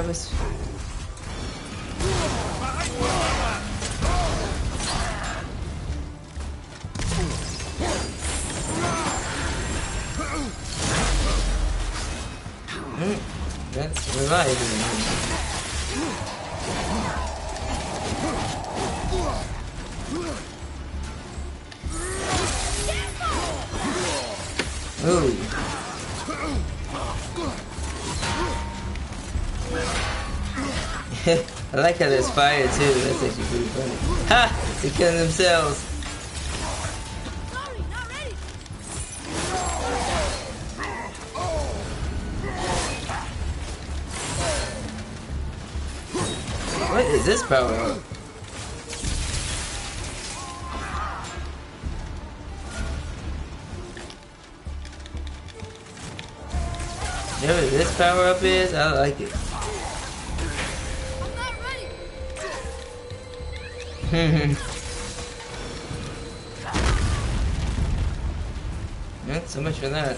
was. Hmm, That's reviving. Ooh. I like how there's fire too. That's actually pretty funny. Ha! They're killing themselves. What is this power up? You know what this power up is? I like it. yeah, so much for that.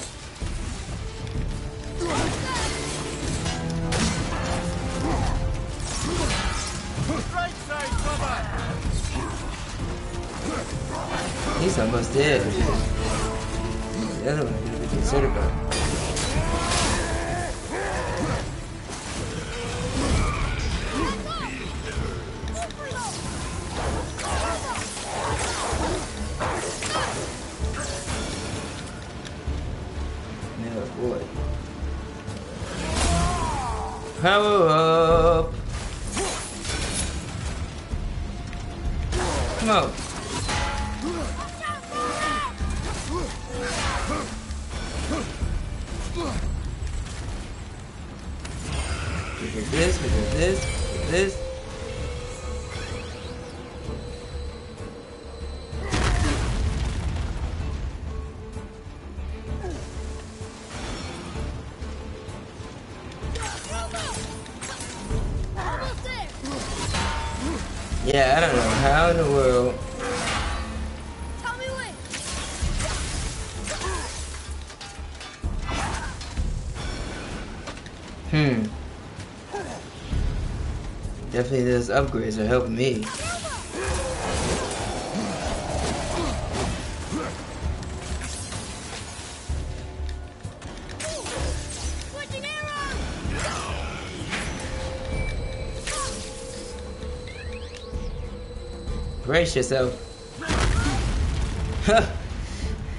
He's almost dead. The other one could be considered about. Power up! Come on. We did this, we did this, we did this. Yeah, I don't know how in the world. Tell me when. Hmm. Definitely those upgrades are helping me. Brace yourself.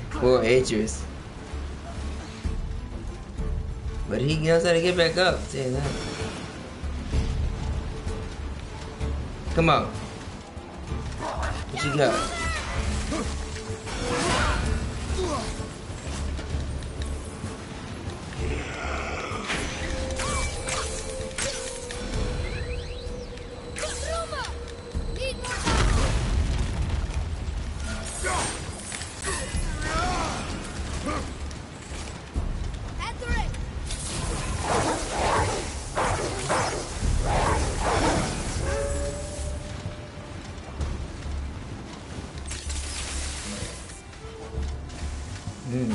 Poor Atreus. But he knows how to get back up. Say that. Come on. What you got? Hmm.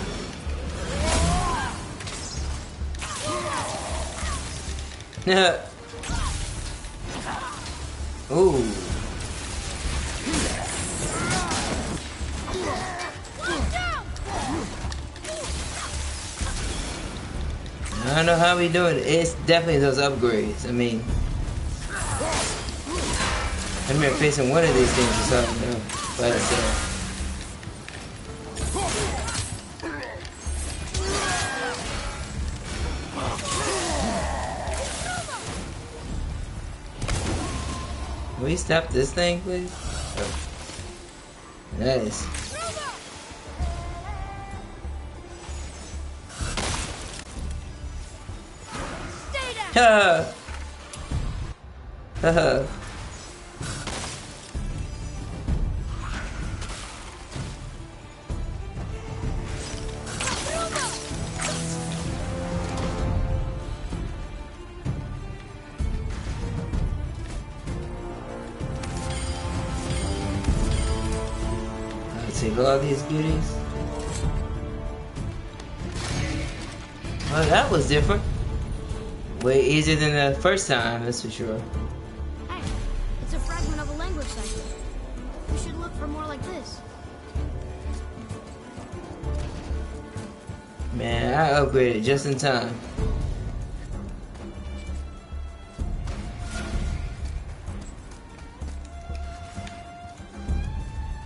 Ooh. I don't know how we doing it. It's definitely those upgrades. I mean, I remember facing one of these things or something. Will you stop this thing, please? Oh. Nice. Ha! I'll take all these goodies. Well, oh, that was different. Way easier than the first time, that's for sure. Hey, it's a fragment of a language cipher. We should look for more like this. Man, I upgraded just in time.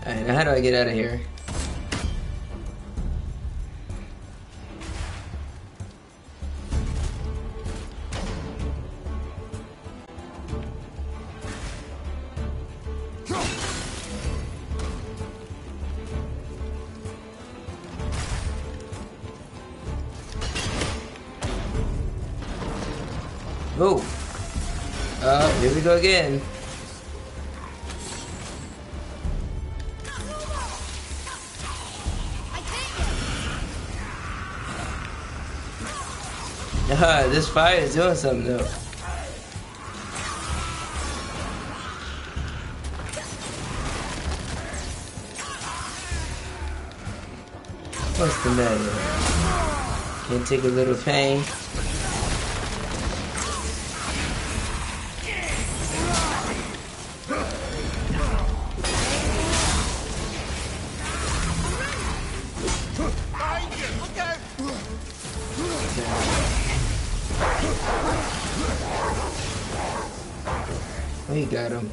Alright, now how do I get out of here? Oh! Here we go again. This fire is doing something though. What's the matter? Can't take a little pain. We got him.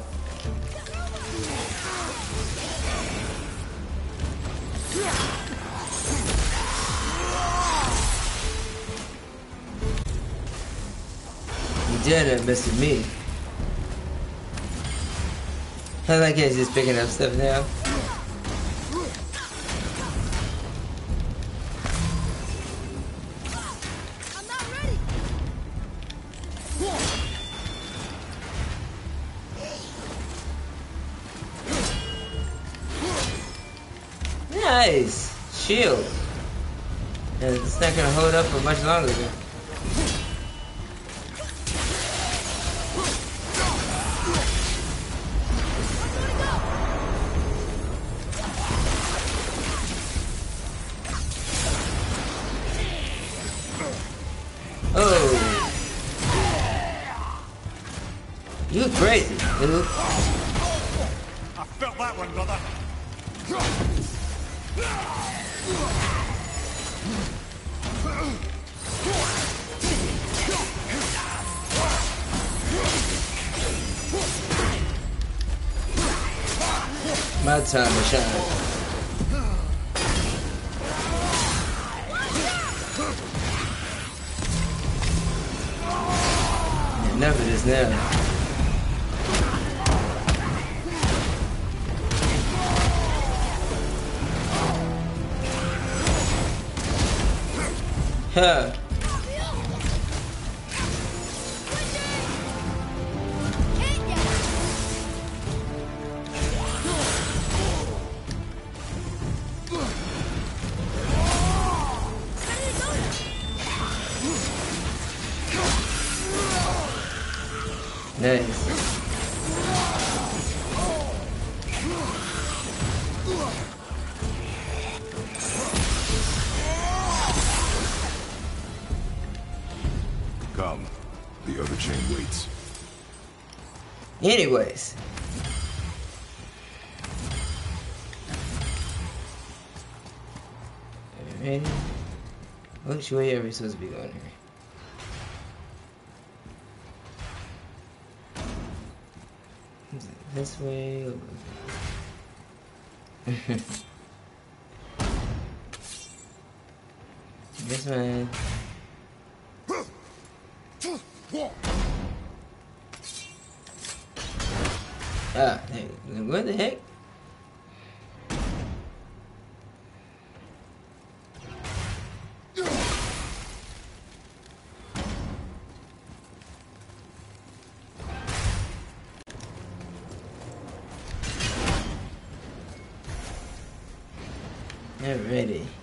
You did it, Mr. Me. I like he's just picking up stuff now. Nice! Shield. And it's not gonna hold up for much longer. Oh! You crazy, dude. I felt that one, brother. My time to shine. Of this now. Huh. Nice. Chain. Anyways. Ready? Which way are we supposed to be going here? This way. this way. Ah, hey, what the heck? Alrighty.